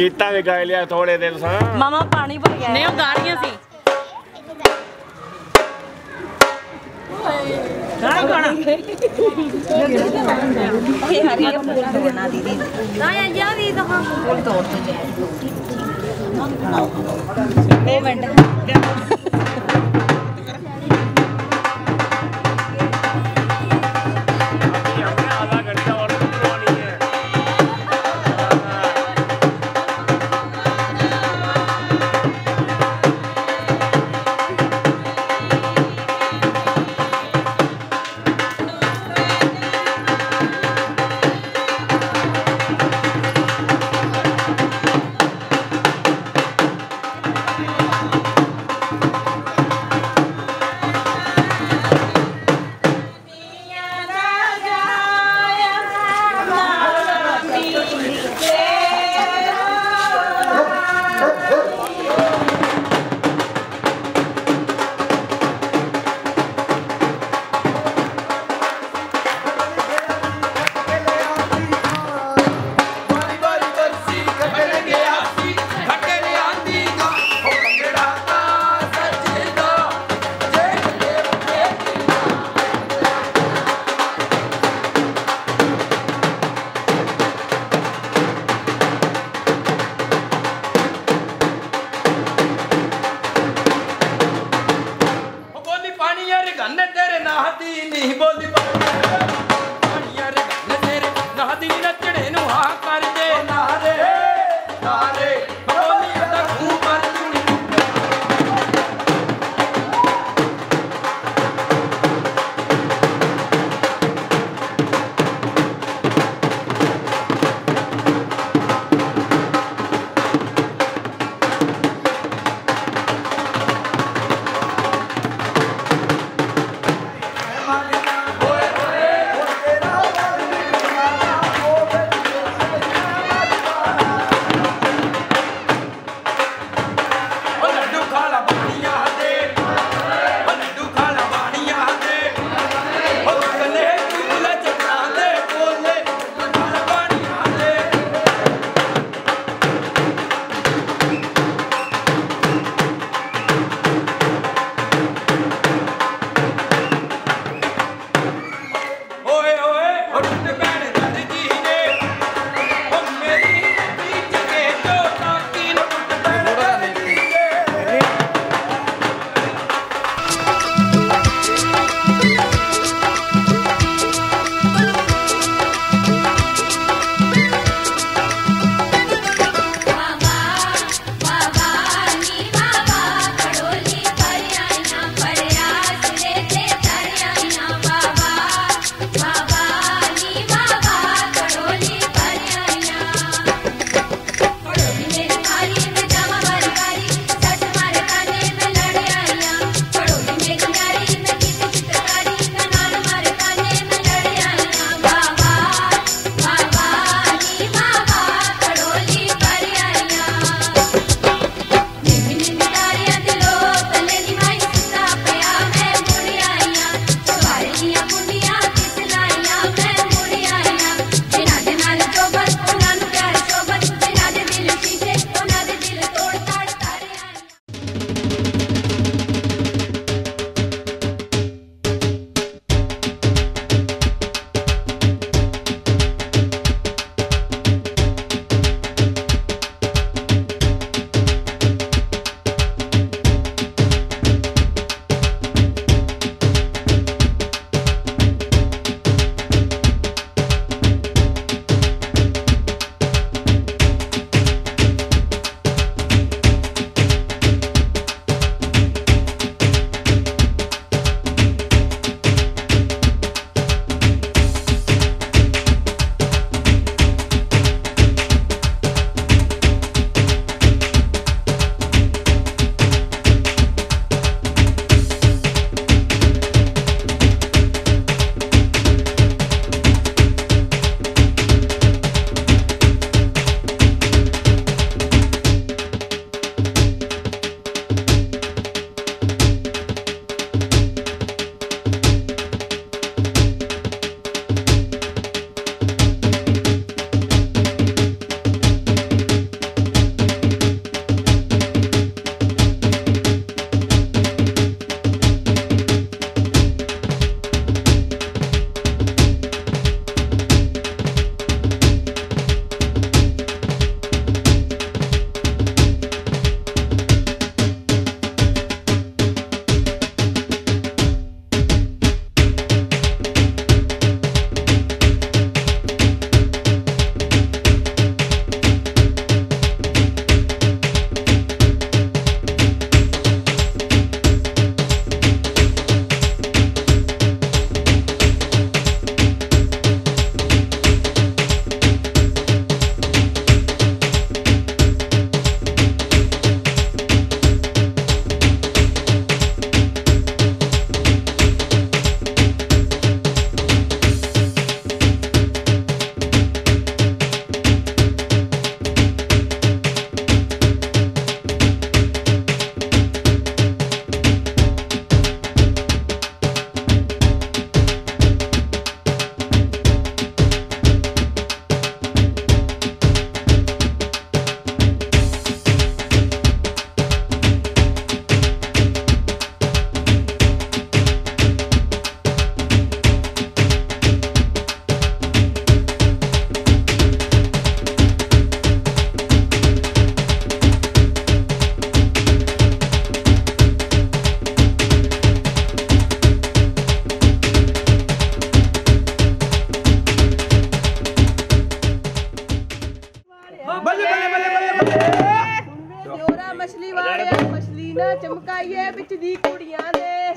ਗੀਤਾ ਵੀ ਗਾ ਲਿਆ ਥੋੜੇ ਦਿਨ ਸਾਂ। ਮਾਮਾ ਪਾਣੀ ਭਰ ਗਿਆ। ਨਹੀਂ ਉਹ ਗਾਣੀਆਂ ਸੀ। ਗਾਣਾ ਗਾਣਾ ਇਹ ਹਰੀ ਬਣਾ ਦੀਦੀ ਨਾ ਯਾ ਜਾ ਵੀ ਤਾਂ ਕੋਲ ਤੋੜ ਤੇ ਜਾਏ ਇਹ ਮਿੰਟ।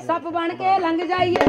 ਸੱਪ ਬਣ ਕੇ ਲੰਘ ਜਾਈਏ।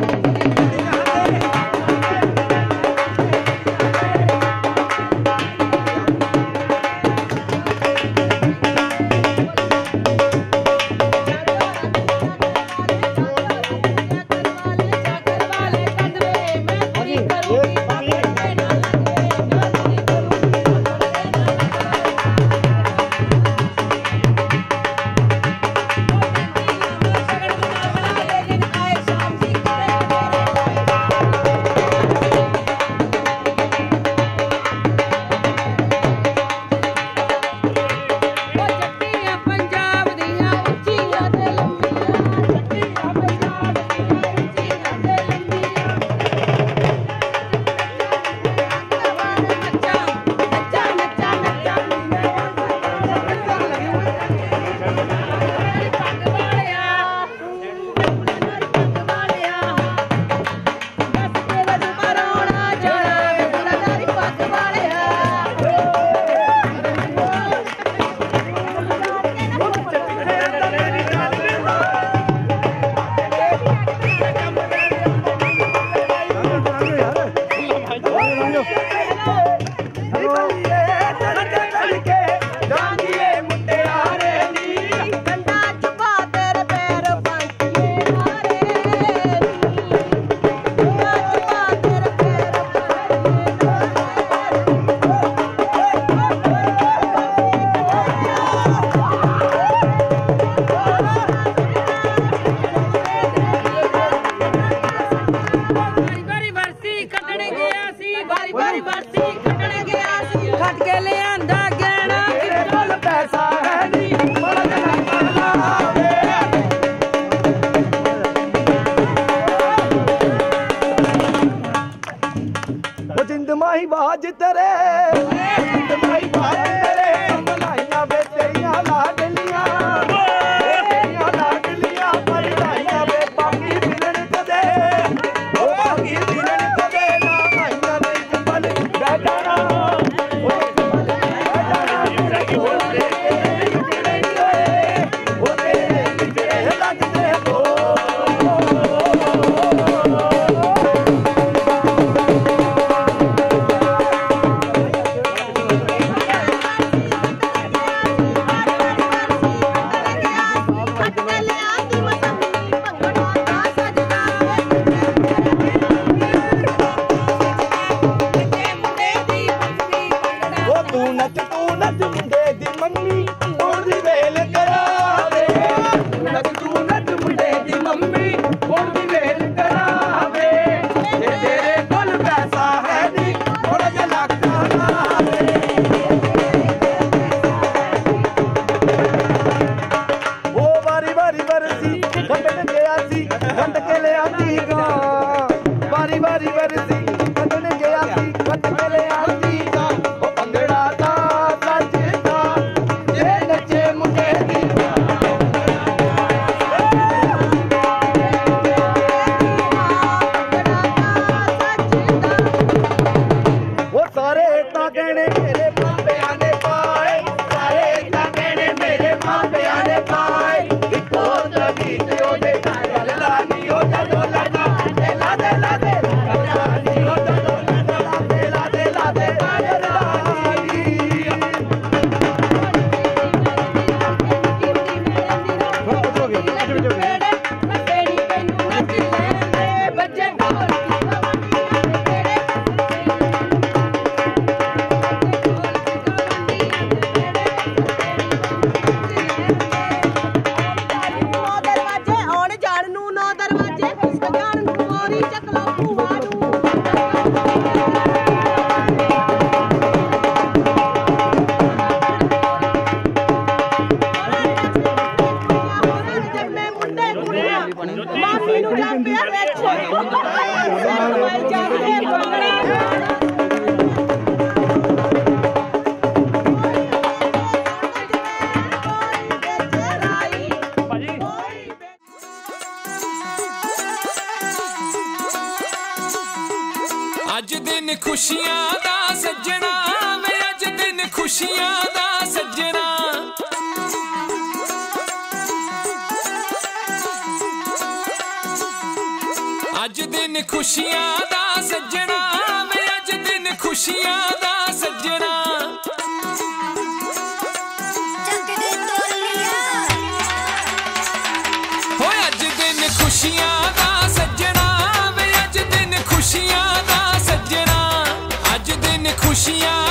ಮಾತಾಡಿ ਅੱਜ ਦਿਨ ਖੁਸ਼ੀਆਂ ਦਾ ਸੱਜਣਾ ਵੇ ਅੱਜ ਦਿਨ ਖੁਸ਼ੀਆਂ ਦਾ ਸੱਜਣਾ। ਅੱਜ ਦਿਨ ਖੁਸ਼ੀਆਂ ਦਾ ਸੱਜਣਾ ਵੇ ਅੱਜ ਦਿਨ ਖੁਸ਼ੀਆਂ ਦਾ ਸੱਜਣਾ। ਹੋਏ ਅੱਜ ਦਿਨ ਖੁਸ਼ੀਆਂ ਦਾ ਅੱਜ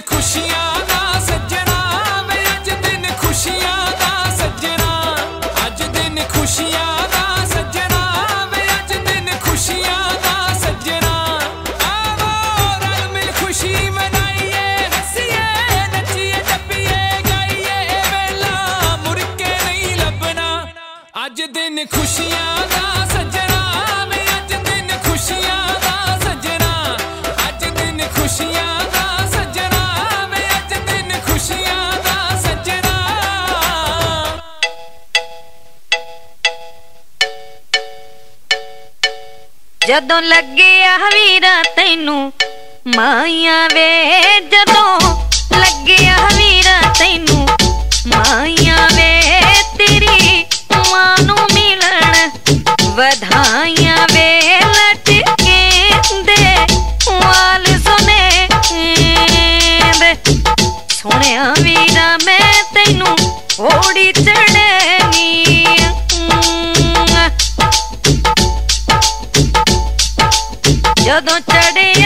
खुशियां ਜਦੋਂ ਲੱਗਿਆ ਵੀਰਾ ਤੈਨੂੰ ਮਾਇਆ ਵੇ ਜਦੋਂ ਲੱਗਿਆ ਵੀਰਾ ਤੈਨੂੰ ਜਦੋਂ ਚੜਿਆ